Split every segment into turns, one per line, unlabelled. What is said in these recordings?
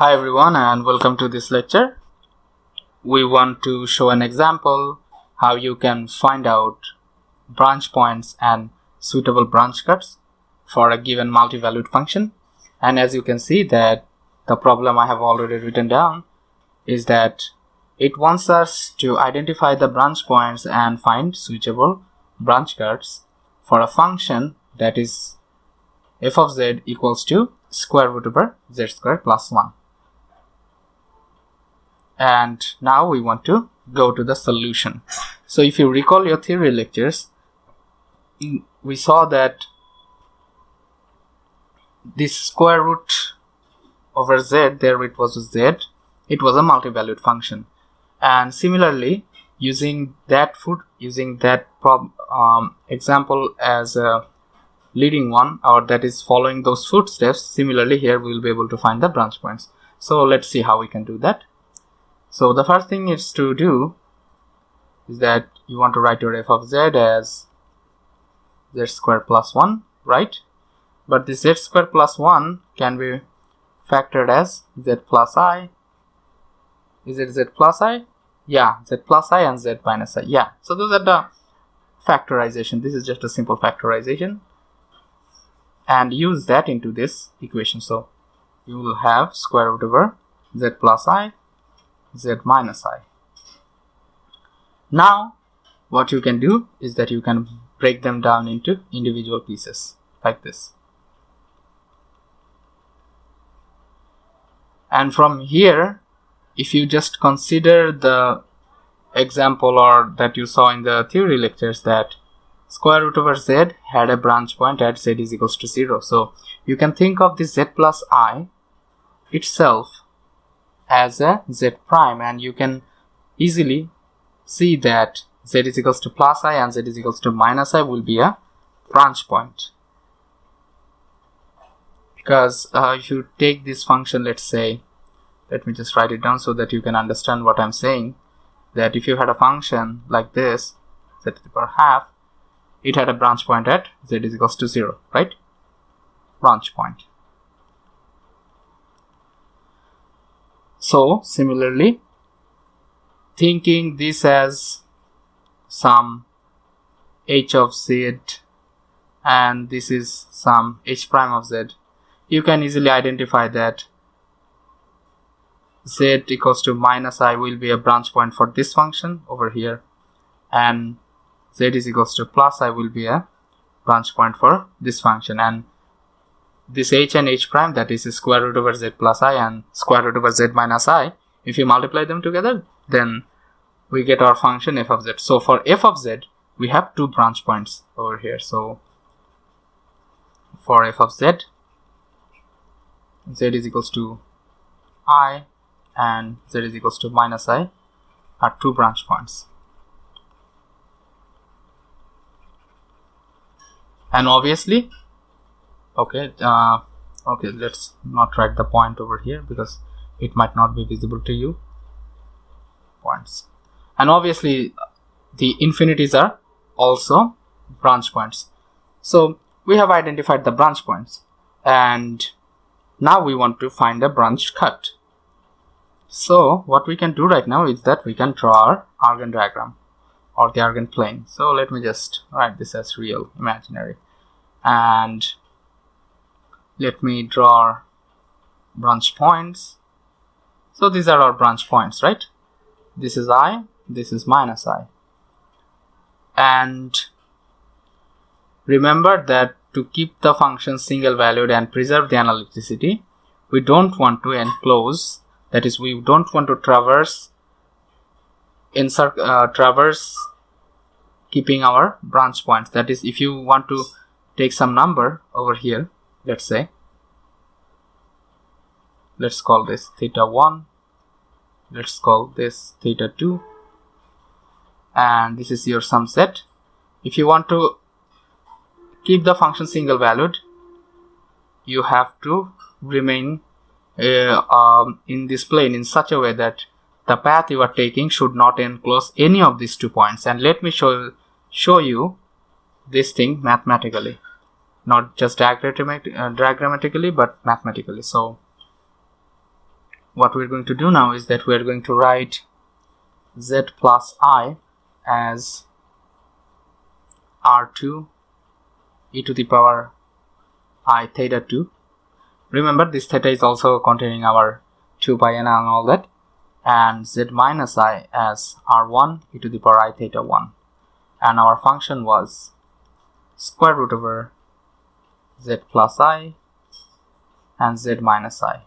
Hi everyone and welcome to this lecture. We want to show an example how you can find out branch points and suitable branch cuts for a given multi-valued function and as you can see that the problem I have already written down is that it wants us to identify the branch points and find switchable branch cuts for a function that is f of z equals to square root over z squared plus 1 and now we want to go to the solution. So if you recall your theory lectures we saw that this square root over z there it was z it was a multi-valued function. And similarly using that foot using that prob um, example as a leading one or that is following those footsteps similarly here we will be able to find the branch points. So let's see how we can do that so the first thing is to do is that you want to write your f of z as z square plus 1 right? But this z square plus 1 can be factored as z plus i. Is it z plus i? Yeah z plus i and z minus i. Yeah so those are the factorization. This is just a simple factorization. And use that into this equation. So you will have square root over z plus i z minus i. Now what you can do is that you can break them down into individual pieces like this. And from here if you just consider the example or that you saw in the theory lectures that square root over z had a branch point at z is equals to 0 so you can think of this z plus i itself as a z prime and you can easily see that z is equals to plus i and z is equals to minus i will be a branch point. Because uh, if you take this function let's say let me just write it down so that you can understand what I'm saying that if you had a function like this z to the power half it had a branch point at z is equals to 0 right? Branch point so similarly thinking this as some h of z and this is some h prime of z you can easily identify that z equals to minus i will be a branch point for this function over here and z is equals to plus i will be a branch point for this function. And this h and h prime that is square root over z plus i and square root over z minus i if you multiply them together then we get our function f of z. So for f of z we have two branch points over here. So for f of z z is equals to i and z is equals to minus i are two branch points. And obviously okay uh, okay let's not write the point over here because it might not be visible to you points and obviously the infinities are also branch points so we have identified the branch points and now we want to find a branch cut so what we can do right now is that we can draw our Argand diagram or the Argand plane. So let me just write this as real, imaginary. And let me draw branch points. So these are our branch points, right? This is i, this is minus i. And remember that to keep the function single valued and preserve the analyticity, we don't want to enclose that is we don't want to traverse insert uh, traverse keeping our branch points that is if you want to take some number over here let's say. Let's call this theta 1 let's call this theta 2 and this is your sum set. If you want to keep the function single valued you have to remain uh, um, in this plane in such a way that the path you are taking should not enclose any of these two points. And let me show show you this thing mathematically not just uh, diagrammatically but mathematically. So what we're going to do now is that we're going to write z plus i as r2 e to the power i theta 2 remember this theta is also containing our 2 pi n and all that and z minus i as r1 e to the power i theta 1 and our function was square root over z plus i and z minus i.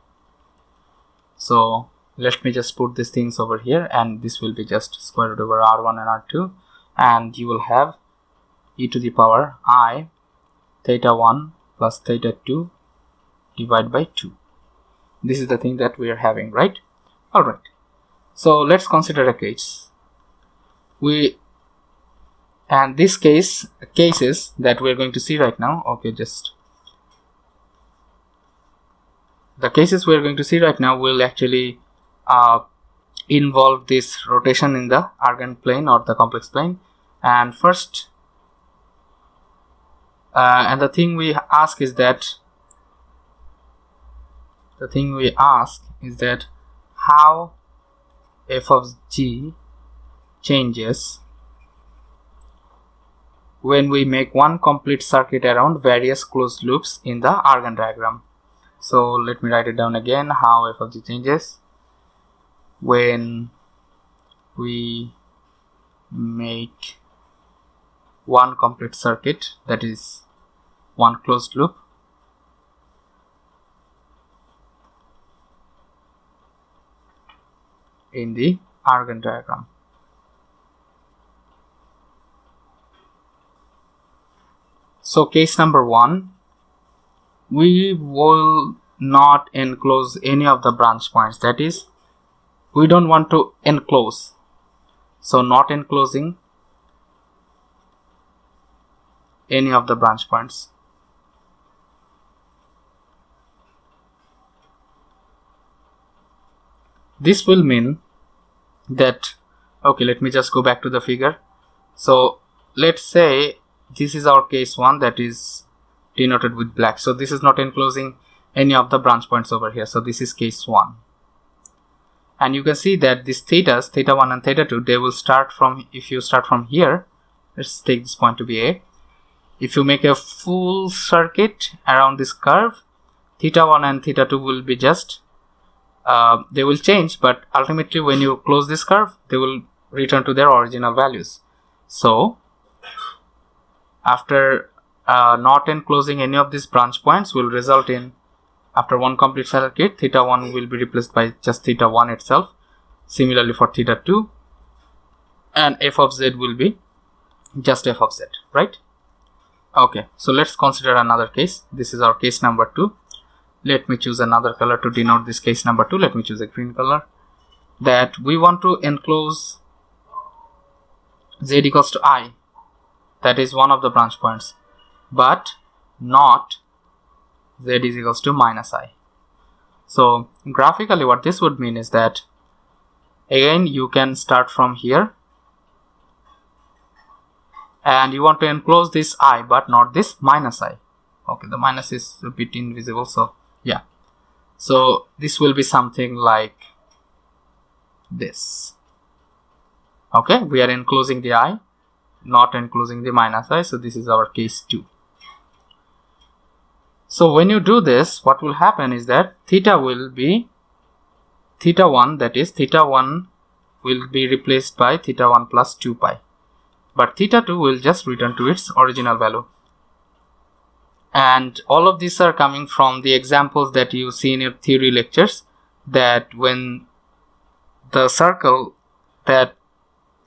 So let me just put these things over here and this will be just square root over r1 and r2 and you will have e to the power i theta 1 plus theta 2 divided by 2 this is the thing that we are having right? All right. So let's consider a case. We and this case cases that we're going to see right now. Okay just the cases we're going to see right now will actually uh, involve this rotation in the Argand plane or the complex plane and first uh, and the thing we ask is that the thing we ask is that how f of g changes when we make one complete circuit around various closed loops in the Argand diagram. So let me write it down again how f of g changes when we make one complete circuit that is one closed loop in the Argand diagram. So case number one, we will not enclose any of the branch points. That is, we don't want to enclose. So not enclosing any of the branch points. This will mean that okay let me just go back to the figure so let's say this is our case one that is denoted with black. So this is not enclosing any of the branch points over here. So this is case one. And you can see that these thetas theta 1 and theta 2 they will start from if you start from here let's take this point to be a. If you make a full circuit around this curve theta 1 and theta 2 will be just uh, they will change but ultimately when you close this curve they will return to their original values. So after uh, not enclosing any of these branch points will result in after one complete circuit theta 1 will be replaced by just theta 1 itself. Similarly for theta 2 and f of z will be just f of z right? Okay so let's consider another case. This is our case number 2 let me choose another color to denote this case number 2 let me choose a green color. That we want to enclose z equals to i. That is one of the branch points but not z is equals to minus i. So graphically what this would mean is that again you can start from here. And you want to enclose this i but not this minus i. Okay the minus is a bit invisible so yeah. So this will be something like this. Okay we are enclosing the i not enclosing the minus i so this is our case 2 so when you do this what will happen is that theta will be theta 1 that is theta 1 will be replaced by theta 1 plus 2 pi. But theta 2 will just return to its original value. And all of these are coming from the examples that you see in your theory lectures that when the circle that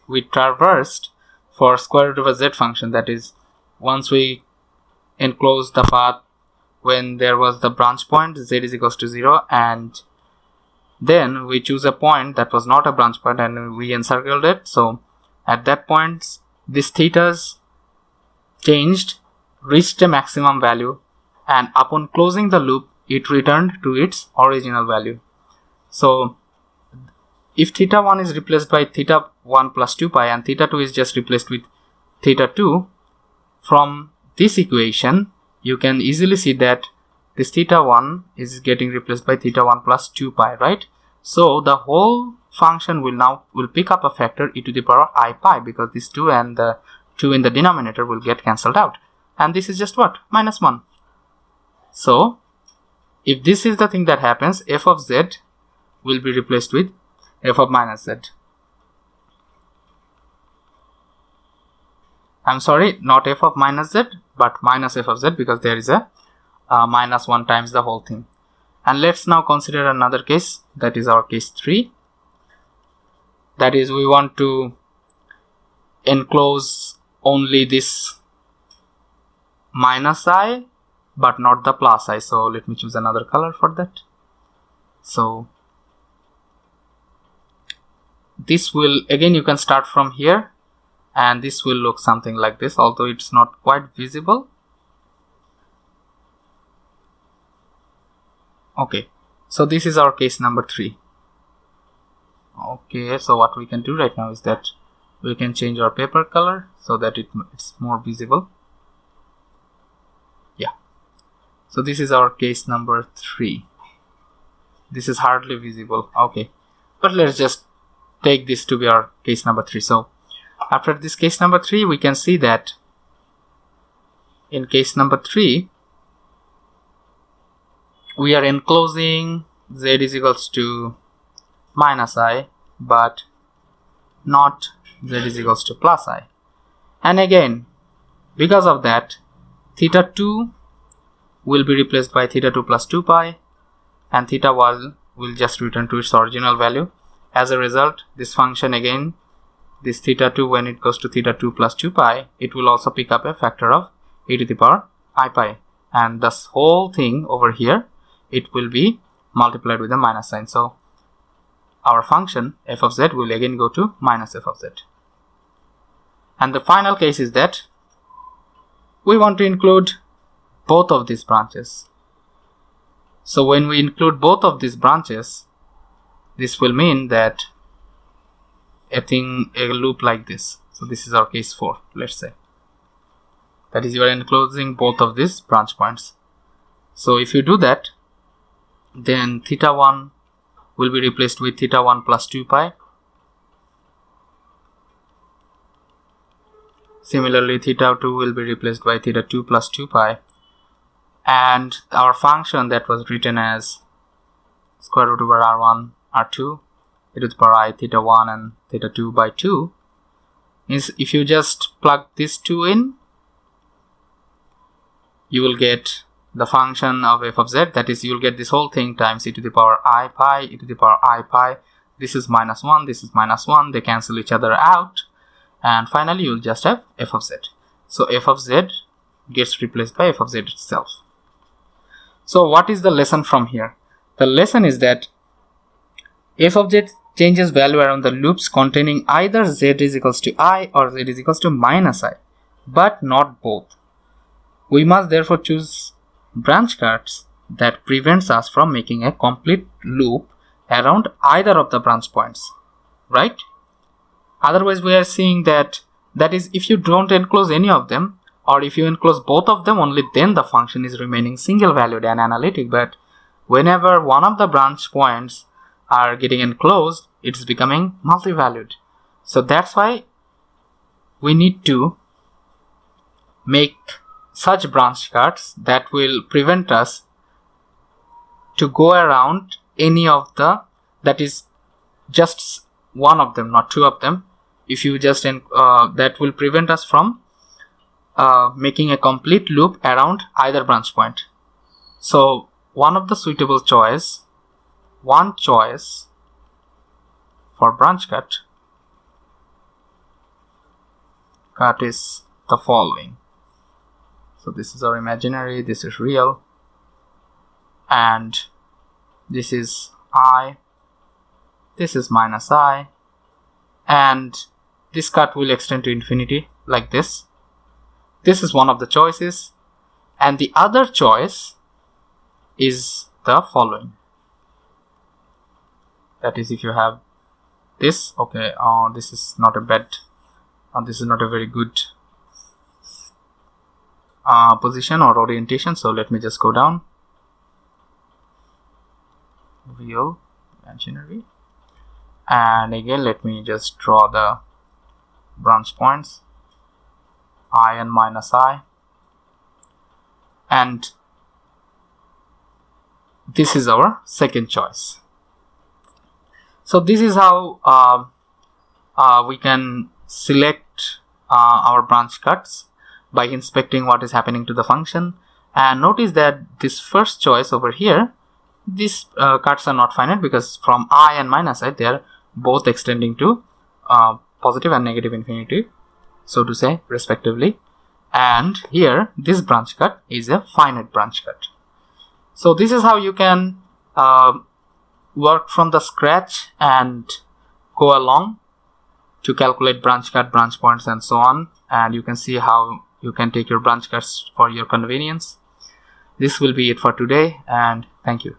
we traversed for square root of a z function that is once we enclose the path when there was the branch point z is equals to 0 and then we choose a point that was not a branch point and we encircled it so at that point this thetas changed reached a maximum value and upon closing the loop it returned to its original value. So if theta 1 is replaced by theta 1 plus 2 pi and theta 2 is just replaced with theta 2 from this equation you can easily see that this theta 1 is getting replaced by theta 1 plus 2 pi right? So the whole function will now will pick up a factor e to the power i pi because this 2 and the 2 in the denominator will get cancelled out. And this is just what? Minus 1 so if this is the thing that happens f of z will be replaced with f of minus z I'm sorry not f of minus z but minus f of z because there is a uh, minus 1 times the whole thing. And let's now consider another case that is our case 3 that is we want to enclose only this minus i but not the plus i. So let me choose another color for that. So this will again you can start from here and this will look something like this although it's not quite visible. Okay so this is our case number three. Okay so what we can do right now is that we can change our paper color so that it, it's more visible. Yeah so this is our case number three. This is hardly visible. Okay but let's just take this to be our case number three. So after this case number three we can see that in case number three we are enclosing z is equals to minus i but not z is equals to plus i. And again because of that theta 2 will be replaced by theta 2 plus 2 pi and theta 1 will just return to its original value. As a result this function again this theta 2 when it goes to theta 2 plus 2 pi it will also pick up a factor of e to the power i pi. And this whole thing over here it will be multiplied with a minus sign. So our function f of z will again go to minus f of z. And the final case is that we want to include both of these branches. So when we include both of these branches this will mean that a thing a loop like this. So this is our case 4 let's say. That is you are enclosing both of these branch points. So if you do that then theta 1 will be replaced with theta 1 plus 2 pi. Similarly theta 2 will be replaced by theta 2 plus 2 pi. And our function that was written as square root over r1 r2 e to the power i theta 1 and theta 2 by 2 is if you just plug these two in you will get the function of f of z. That is you will get this whole thing times e to the power i pi e to the power i pi. This is minus 1 this is minus 1 they cancel each other out. And finally you'll just have f of z. So f of z gets replaced by f of z itself. So what is the lesson from here? The lesson is that f of z changes value around the loops containing either z is equals to i or z is equals to minus i, but not both. We must therefore choose branch cuts that prevents us from making a complete loop around either of the branch points, right? Otherwise, we are seeing that that is if you don't enclose any of them or if you enclose both of them only then the function is remaining single valued and analytic but whenever one of the branch points are getting enclosed it's becoming multi-valued. So that's why we need to make such branch cuts that will prevent us to go around any of the that is just one of them not two of them. If you just uh, that will prevent us from uh, making a complete loop around either branch point. So one of the suitable choice one choice for branch cut. Cut is the following. So this is our imaginary this is real and this is i this is minus i and this cut will extend to infinity like this. This is one of the choices and the other choice is the following that is if you have this okay uh, this is not a bad uh, this is not a very good uh, position or orientation. So let me just go down. Real imaginary and again let me just draw the branch points. I and minus i. And this is our second choice so this is how uh, uh, we can select uh, our branch cuts by inspecting what is happening to the function. And notice that this first choice over here these uh, cuts are not finite because from i and minus i they are both extending to uh, positive and negative infinity so to say respectively. And here this branch cut is a finite branch cut. So this is how you can uh, work from the scratch and go along to calculate branch cut branch points and so on. And you can see how you can take your branch cuts for your convenience. This will be it for today and thank you